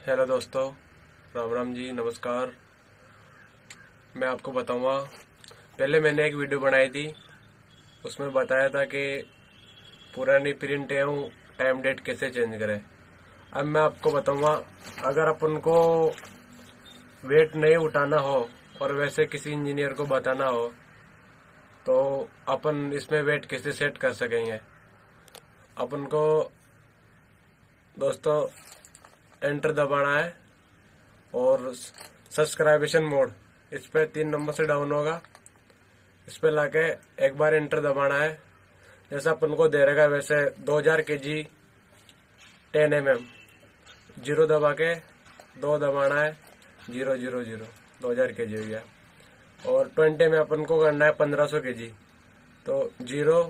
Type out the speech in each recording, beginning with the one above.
Hello दोस्तों राम राम जी, नमस्कार। मैं आपको बताऊँगा, पहले मैंने एक वीडियो बनाई थी, उसमें बताया था कि पुरानी प्रिंट एवं टाइम डेट कैसे चेंज करें। अब मैं आपको बताऊँगा, अगर अपन को वेट नहीं उठाना हो और वैसे किसी इंजीनियर को बताना हो तो अपन इसमें वेट कैसे सेट कर सकेंगे? अपन को दोस्तों एंटर दबाना है और सब्सक्राइबेशन मोड, इस पर तीन नंबर से डाउन होगा। इस पे लाके एक बार एंटर दबाना है। जैसा अपन को दे रहेगा वैसे 2000 के जी टेन एम एम ज़ीरो दबा के दो दबाना है। Zero zero zero. दो हज़ार के जी हो गया। और ट्वेंटी में अपन को करना है पंद्रह सौ के जी तो ज़ीरो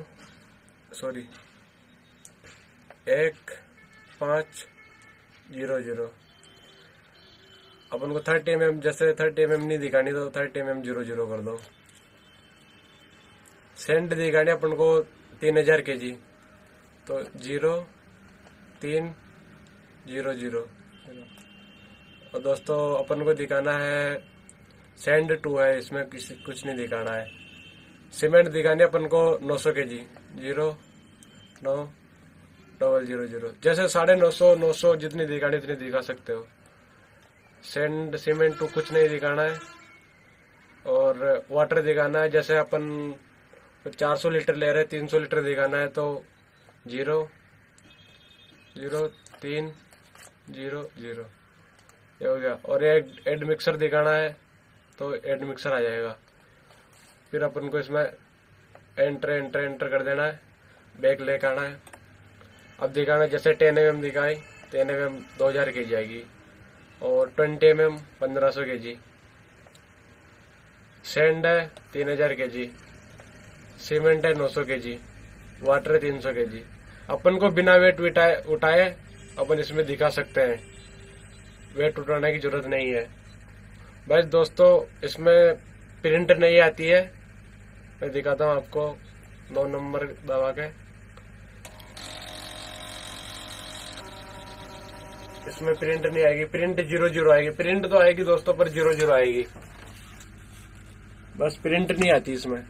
सॉरी एक, पाँच ज़ीरो ज़ीरो। अपन को थर्टी एम एम जैसे थर्टी एम एम नहीं दिखानी तो thirty M M zero zero कर दो। सेंट दिखानी अपन को तीन हज़ार के जी तो ज़ीरो, तीन, ज़ीरो ज़ीरो। और दोस्तों, अपन को दिखाना है सेंड टू है, इसमें किसी, कुछ नहीं दिखाना है। सीमेंट दिखानी अपन को नौ सौ के जी ज़ीरो, नौ डबल ज़ीरो ज़ीरो। जैसे साढ़े नौ सौ नौ सौ जितनी दिखानी उतनी दिखा सकते हो। सेंड सीमेंट टू कुछ नहीं दिखाना है। और वाटर दिखाना है, जैसे अपन 400 लीटर ले रहे तीन सौ लीटर दिखाना है तो ज़ीरो ज़ीरो, तीन, ज़ीरो ज़ीरो। ये हो गया। और एक एड मिक्सर दिखाना है तो एड मिक्सर आ जाएगा। फिर अपन को इसमें एंटर एंटर एंटर कर देना है। बैक लेकर आना है। अब दिखाना जैसे टेन एम एम दिखाई, टेन एम एम दो हज़ार के जी आएगी और ट्वेंटी एम एम पंद्रह सौ के जी। सेंड है तीन हज़ार के जी सीमेंट है नौ सौ के जी वाटर है तीन सौ के जी। अपन को बिना वेट उठाए उठाए, अपन इसमें दिखा सकते हैं। वेट उठाने की ज़रूरत नहीं है। बस दोस्तों, इसमें प्रिंट नहीं आती है। मैं दिखाता हूँ आपको, दो नंबर दबा के। इसमें प्रिंट नहीं आएगी। प्रिंट ज़ीरो ज़ीरो आएगी। प्रिंट तो आएगी दोस्तों, पर ज़ीरो ज़ीरो आएगी। बस प्रिंट नहीं आती इसमें।